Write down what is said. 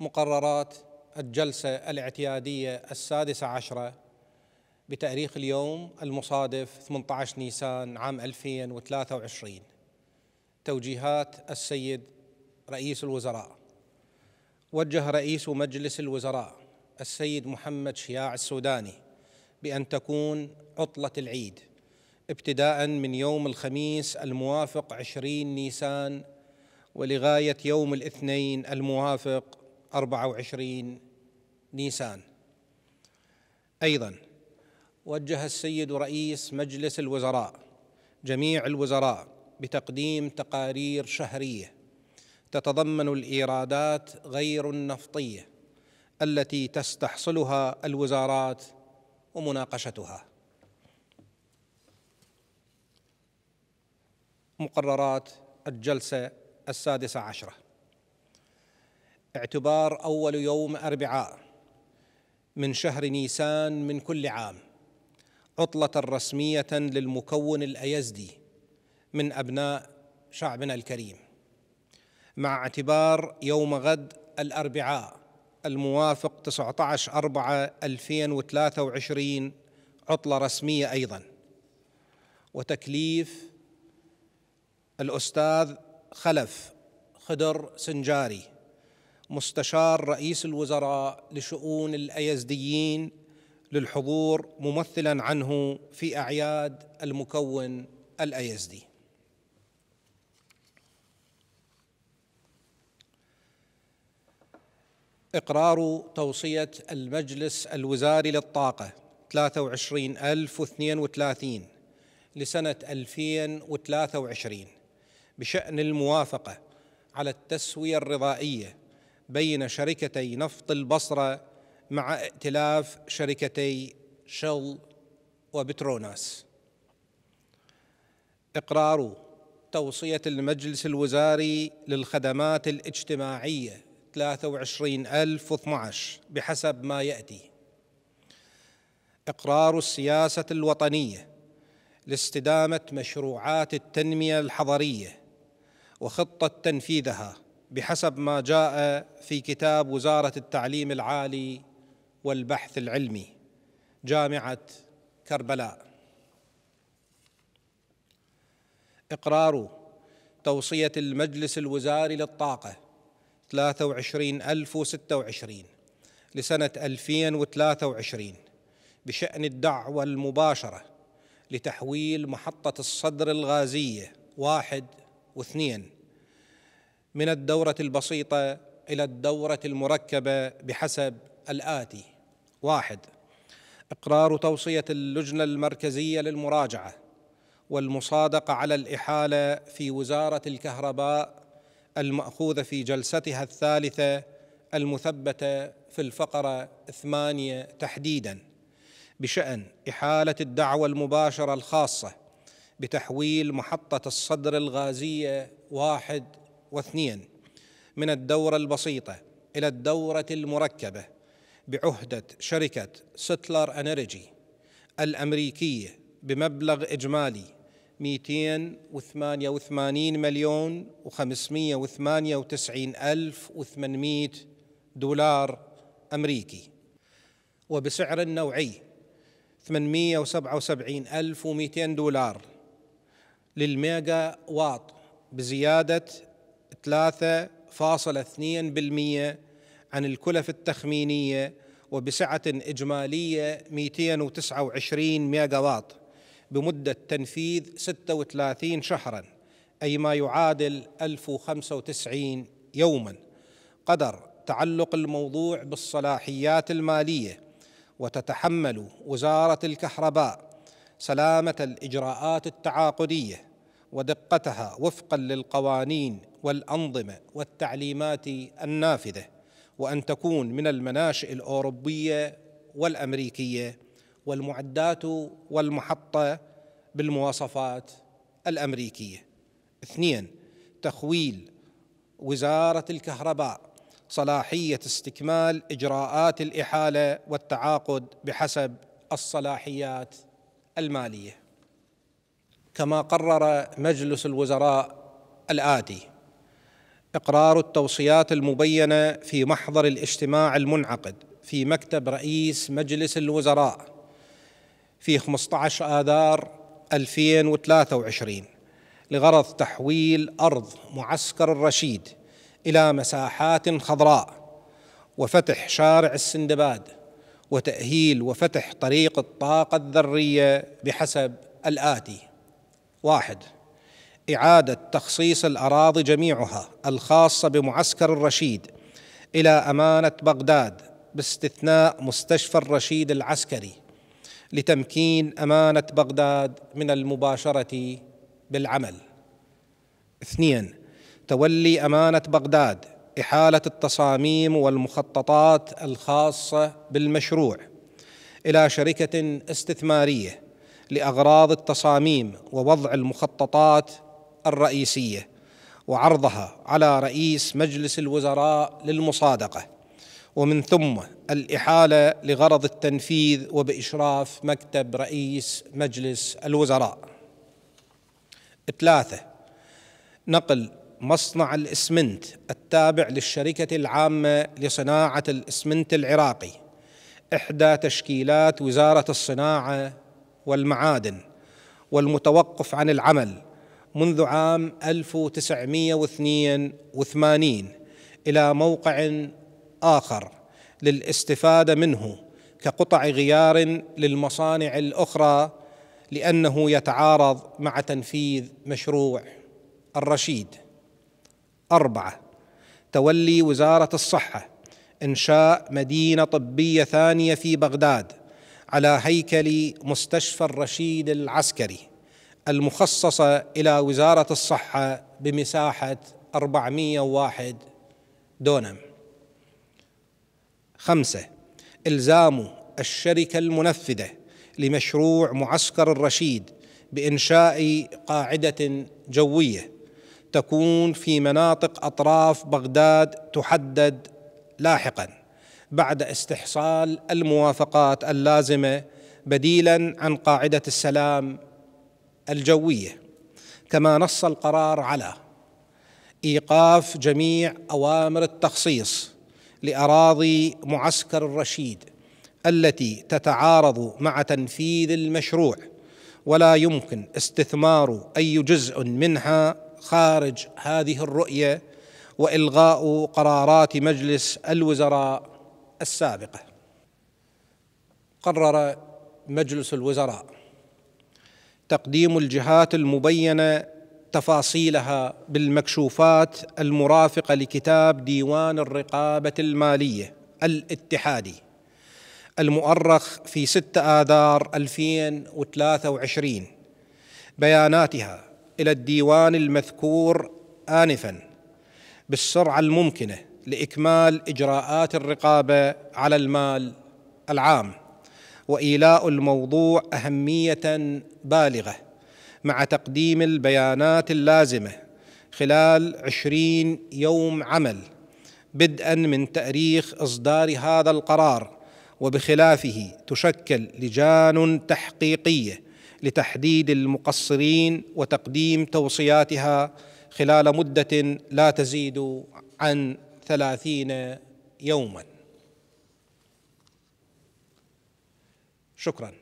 مقررات الجلسة الاعتيادية السادسة عشرة بتأريخ اليوم المصادف 18 نيسان عام 2023 توجيهات السيد رئيس الوزراء. وجه رئيس مجلس الوزراء السيد محمد شياع السوداني بأن تكون عطلة العيد ابتداء من يوم الخميس الموافق 20 نيسان ولغاية يوم الاثنين الموافق 24 نيسان. أيضا وجه السيد رئيس مجلس الوزراء جميع الوزراء بتقديم تقارير شهرية تتضمن الإيرادات غير النفطية التي تستحصلها الوزارات ومناقشتها. مقررات الجلسة السادسة عشرة. اعتبار أول يوم أربعاء من شهر نيسان من كل عام عطلة رسمية للمكون الأيزدي من أبناء شعبنا الكريم مع اعتبار يوم غد الأربعاء الموافق 19 4 2023 عطلة رسمية أيضا. وتكليف الأستاذ خلف خدر سنجاري. مستشار رئيس الوزراء لشؤون الأيزديين للحضور ممثلا عنه في أعياد المكون الأيزدي. إقرار توصية المجلس الوزاري للطاقة 23032 لسنة 2023 بشأن الموافقة على التسوية الرضائية بين شركتي نفط البصرة مع ائتلاف شركتي شل وبتروناس. إقرار توصية المجلس الوزاري للخدمات الاجتماعية 23012 بحسب ما يأتي. إقرار السياسة الوطنية لاستدامة مشروعات التنمية الحضرية وخطة تنفيذها بحسب ما جاء في كتاب وزارة التعليم العالي والبحث العلمي جامعة كربلاء. إقرار توصية المجلس الوزاري للطاقة 23026 لسنة 2023 بشأن الدعوة المباشرة لتحويل محطة الصدر الغازية واحد واثنين من الدورة البسيطة إلى الدورة المركبة بحسب الآتي. واحد. إقرار توصية اللجنة المركزية للمراجعة والمصادقة على الإحالة في وزارة الكهرباء المأخوذة في جلستها الثالثة المثبتة في الفقرة ثمانية تحديدا بشأن إحالة الدعوة المباشرة الخاصة بتحويل محطة الصدر الغازية واحد واثنين من الدورة البسيطة إلى الدورة المركبة بعهدة شركة ستلر أنرجي الأمريكية بمبلغ إجمالي 288 مليون و598 ألف و800 دولار أمريكي وبسعر نوعي 877 ألف و200 دولار للميجا واط بزيادة 3.2% عن الكلف التخمينية وبسعة إجمالية 229 ميجا واط بمدة تنفيذ 36 شهرا أي ما يعادل 1095 يوما. قدر تعلق الموضوع بالصلاحيات المالية وتتحمل وزارة الكهرباء سلامة الإجراءات التعاقدية ودقتها وفقا للقوانين والأنظمة والتعليمات النافذة وأن تكون من المناشئ الأوروبية والأمريكية والمعدات والمحطة بالمواصفات الأمريكية. اثنين تخويل وزارة الكهرباء صلاحية استكمال إجراءات الإحالة والتعاقد بحسب الصلاحيات المالية. كما قرر مجلس الوزراء الآتي إقرار التوصيات المبينة في محضر الاجتماع المنعقد في مكتب رئيس مجلس الوزراء في 15 آذار 2023 لغرض تحويل أرض معسكر الرشيد إلى مساحات خضراء وفتح شارع السندباد وتأهيل وفتح طريق الطاقة الذرية بحسب الآتي. واحد. إعادة تخصيص الأراضي جميعها الخاصة بمعسكر الرشيد إلى أمانة بغداد باستثناء مستشفى الرشيد العسكري لتمكين أمانة بغداد من المباشرة بالعمل. اثنين تولي أمانة بغداد إحالة التصاميم والمخططات الخاصة بالمشروع إلى شركة استثمارية لأغراض التصاميم ووضع المخططات الرئيسية وعرضها على رئيس مجلس الوزراء للمصادقة. ومن ثم الإحالة لغرض التنفيذ وبإشراف مكتب رئيس مجلس الوزراء. ثلاثة نقل مصنع الإسمنت التابع للشركة العامة لصناعة الإسمنت العراقي. إحدى تشكيلات وزارة الصناعة والمعادن والمتوقف عن العمل منذ عام 1982 إلى موقع آخر للاستفادة منه كقطع غيار للمصانع الأخرى لأنه يتعارض مع تنفيذ مشروع الرشيد. أربعة تولي وزارة الصحة إنشاء مدينة طبية ثانية في بغداد على هيكل مستشفى الرشيد العسكري. المخصصة إلى وزارة الصحة بمساحة 401 دونم. خمسة إلزام الشركة المنفذة لمشروع معسكر الرشيد بإنشاء قاعدة جوية تكون في مناطق أطراف بغداد تحدد لاحقا بعد استحصال الموافقات اللازمة بديلا عن قاعدة السلام الجوية كما نص القرار على إيقاف جميع أوامر التخصيص لأراضي معسكر الرشيد التي تتعارض مع تنفيذ المشروع ولا يمكن استثمار أي جزء منها خارج هذه الرؤية وإلغاء قرارات مجلس الوزراء السابقة. قرر مجلس الوزراء. تقديم الجهات المبينة تفاصيلها بالمكشوفات المرافقة لكتاب ديوان الرقابة المالية الاتحادي المؤرخ في 6 آذار 2023 بياناتها إلى الديوان المذكور آنفا بالسرعة الممكنة لإكمال إجراءات الرقابة على المال العام. وإيلاء الموضوع أهمية بالغة مع تقديم البيانات اللازمة خلال عشرين يوم عمل بدءا من تأريخ إصدار هذا القرار وبخلافه تشكل لجان تحقيقية لتحديد المقصرين وتقديم توصياتها خلال مدة لا تزيد عن ثلاثين يوما. شكرا.